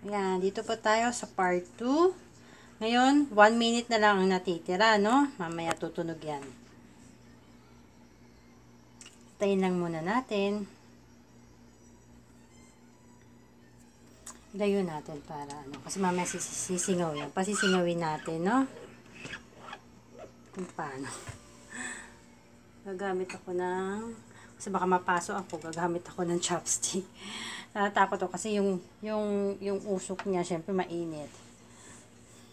Ayan, dito po tayo sa part 2. Ngayon, 1 minute na lang ang natitira, no? Mamaya tutunog yan. Tayin lang muna natin. Layo natin para ano. Kasi mamaya sisingaw yan. Pasisingawin natin, no? Kung paano. Gagamit ako ng... Kasi baka mapasok ako. Gagamit ako ng chopstick. Natatakot ako kasi yung, yung, yung usok niya, syempre mainit.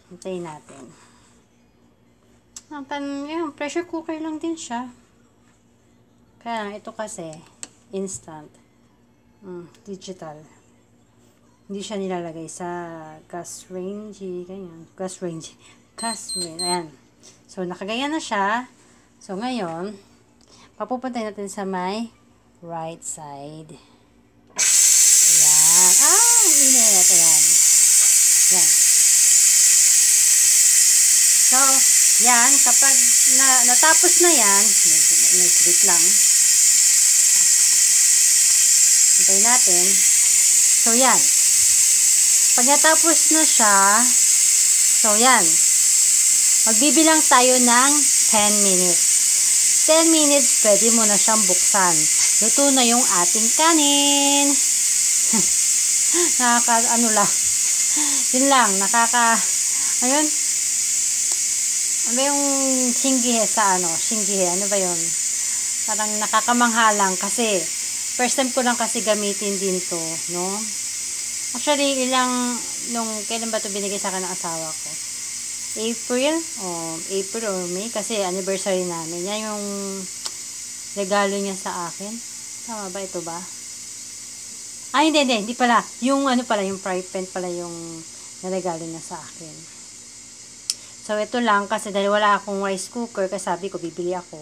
Hintayin natin. Ang pan, yun, pressure cooker lang din siya. Kaya ito kasi, instant. Mm, digital. Hindi siya nilalagay sa gas range, ganyan. Gas range. Gas range, ayan. So, nakagaya na siya. So, ngayon, papupunta natin sa may right side. Ayan. Ah, init. Ayan. Ayan. So, yan. Kapag na, natapos na yan, medyo maingay lang. Hintayin natin. So, yan. Pag natapos na siya, so, yan. Magbibilang tayo ng 10 minutes. 10 minutes, pwede mo na siyang buksan. Luto na yung ating kanin. nakaka, ano lang. Yun lang, nakaka, ayun. Ano yung singgihe sa ano? Singgihe, ano ba yun? Parang nakakamanghalang kasi first time ko lang kasi gamitin din to, no? Actually, ilang, nung, kailan ba to binigay sa akin ng asawa ko? April, o oh, April or May, kasi anniversary namin. Yan yung regalo niya sa akin. Tama ba ito ba? Ah, hindi, hindi, hindi pala. Yung ano pala, yung fry pan pala yung naregalo niya sa akin. So, ito lang kasi dahil wala akong rice cooker, kasi sabi ko, bibili ako.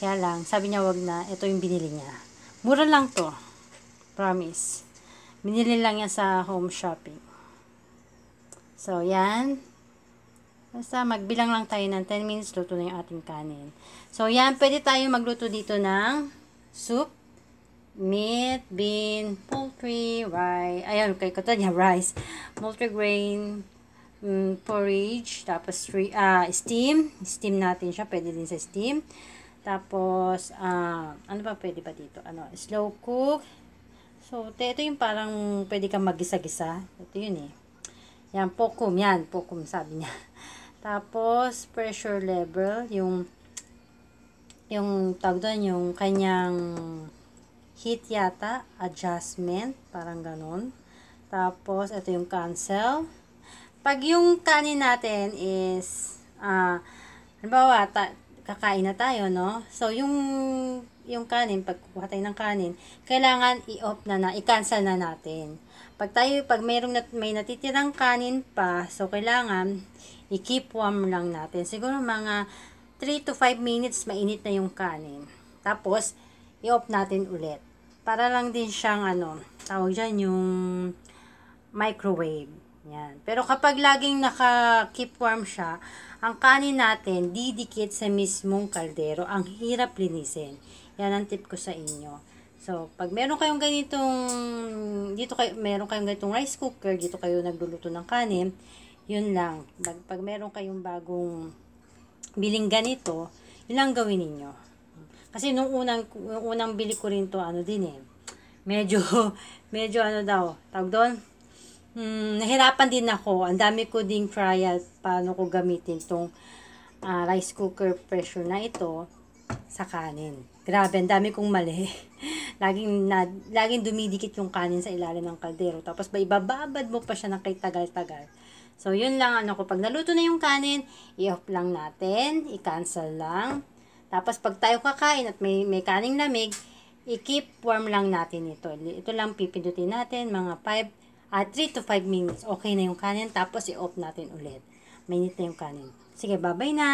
Kaya lang, sabi niya wag na, ito yung binili niya. Mura lang to. Promise. Binili lang yan sa home shopping. So, yan. Basta magbilang lang tayo ng 10 minutes, luto na yung ating kanin. So, yan. Pwede tayo magluto dito ng soup, meat, bean, poultry, rice. Ayun, kay kata niya, rice. Multigrain, um, porridge, tapos uh, steam. Steam natin siya. Pwede din sa steam. Tapos, uh, ano ba pwede ba dito? Ano, slow cook. So, ito yung parang pwede kang magisa-gisa. Ito yun eh. Yan, pokum. Yan, pokum sabi niya. Tapos, pressure level. Yung, yung tawag doon, yung kanyang heat yata, adjustment, parang ganun. Tapos, ito yung cancel. Pag yung kanin natin is, ah, uh, halimbawa, ta- kakain na tayo, no? So, yung, yung kanin, pag kukuha tayo ng kanin, kailangan i-off na na, i-cancel na natin. Pag tayo, pag mayroong nat, may natitirang kanin pa, so kailangan, i-keep warm lang natin. Siguro mga 3 to 5 minutes, mainit na yung kanin. Tapos, i-off natin ulit. Para lang din siyang, ano, tawag dyan, yung microwave. Yan. Pero kapag laging naka-keep warm siya, ang kanin natin didikit sa mismong kaldero. Ang hirap linisin. Yan ang tip ko sa inyo. So, pag meron kayong ganitong, dito kayo, meron kayong ganitong rice cooker, dito kayo nagluluto ng kanin, yun lang. Pag, pag meron kayong bagong biling ganito, yun lang gawin ninyo. Kasi nung unang, nung unang bili ko rin to, ano din eh, medyo, medyo ano daw, tawag doon, Hmm, nahirapan din ako. Ang dami ko ding trial paano ko gamitin tong uh, rice cooker pressure na ito sa kanin. Grabe, ang dami kong mali. laging, na, laging dumidikit yung kanin sa ilalim ng kaldero. Tapos ba ibababad mo pa siya ng kay tagal-tagal. So, yun lang ano ko. Pag naluto na yung kanin, i-off lang natin. I-cancel lang. Tapos, pag tayo kakain at may, may kaning lamig, i-keep warm lang natin ito. Ito lang pipindutin natin, mga 5 at 3 to 5 minutes, okay na yung kanin. Tapos, i-off natin ulit. Mainit na yung kanin. Sige, bye-bye na!